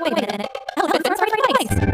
Wait a minute. Hello,